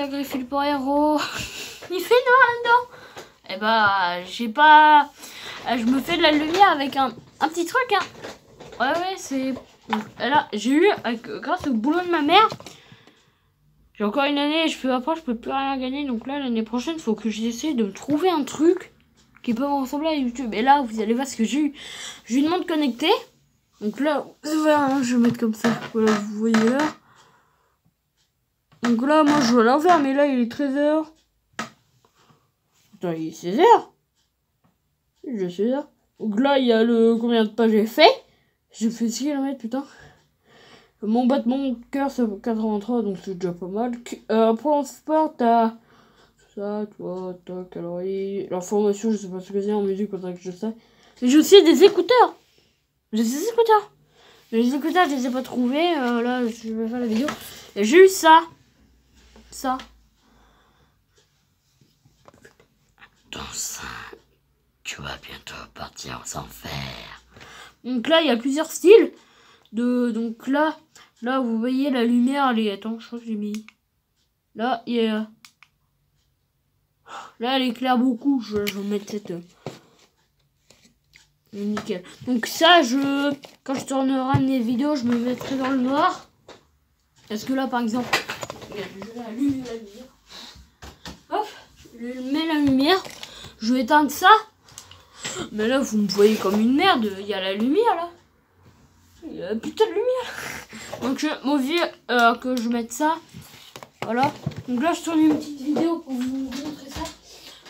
à greffer le héros. Il fait noir là-dedans. Et bah, j'ai pas. Euh, Je me fais de la lumière avec un, un petit truc, hein. Ouais, ouais, c'est. Donc, Là, j'ai eu, grâce au boulot de ma mère, j'ai encore une année, je peux après, je peux plus rien gagner. Donc là, l'année prochaine, faut que j'essaie de me trouver un truc qui peut me ressembler à YouTube. Et là, vous allez voir ce que j'ai eu. J'ai une montre connectée. Donc là, hein, je vais mettre comme ça. Voilà, vous voyez là. Donc là, moi, je vois l'envers, mais là, il est 13h. Attends, il est 16h. Il est 16h. Donc là, il y a le combien de pas j'ai fait? J'ai fait 6 km, putain. Mon battement de cœur, c'est 83, donc c'est déjà pas mal. Euh, pour le sport, t'as ça, toi, t'as calories. L'information, je sais pas ce que c'est en musique, faudrait que je sais. J'ai aussi des écouteurs. J'ai des écouteurs. Les écouteurs, je les ai pas trouvés. euh, là, je vais faire la vidéo. J'ai eu ça. Ça. Dans ça, tu vas bientôt partir aux enfers. Donc là, il y a plusieurs styles. De, donc là, là, vous voyez la lumière, elle est... Attends, je crois que j'ai mis... Là, il y a... Là, elle éclaire beaucoup. Je, je vais mettre cette... euh, Nickel. Donc ça, je... Quand je tournerai mes vidéos, je me mettrai dans le noir. Parce que là, par exemple... regarde, Je allume la lumière. Hop, je mets la lumière. Je vais éteindre ça. Mais là, vous me voyez comme une merde. Il y a la lumière, là. Il y a putain de lumière. Donc, je m'envie euh, que je mette ça. Voilà. Donc là, je tourne une petite vidéo pour vous montrer ça.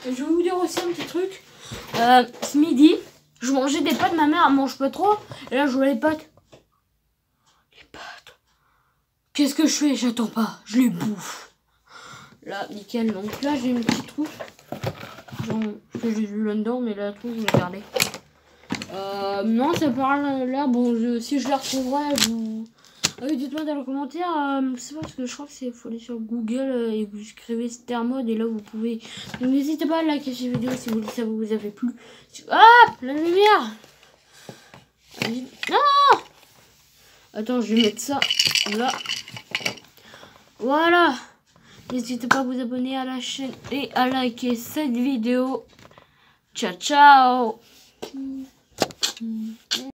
Et je vais vous dire aussi un petit truc. Euh, ce midi, je mangeais des pâtes. Ma mère, elle mange pas trop. Et là, je vois les pâtes. Les pâtes. Qu'est-ce que je fais? J'attends pas. Je les bouffe. Là, nickel. Donc là, j'ai une petite trousse. Genre, que j'ai vu là-dedans, mais la trousse, je vais garder. Euh, non, ça parle là. Bon, je- si je la retrouverai, je vous. Ah oui, dites-moi dans les commentaires. Euh, c'est parce que je crois que c'est. faut aller sur Google euh, et vous écrivez Stermode et là vous pouvez. Donc n'hésitez pas à liker cette vidéo si vous, ça vous avez plu. Ah La lumière Non Attends, je vais mettre ça là. Voilà. N'hésitez pas à vous abonner à la chaîne et à liker cette vidéo. Ciao, ciao.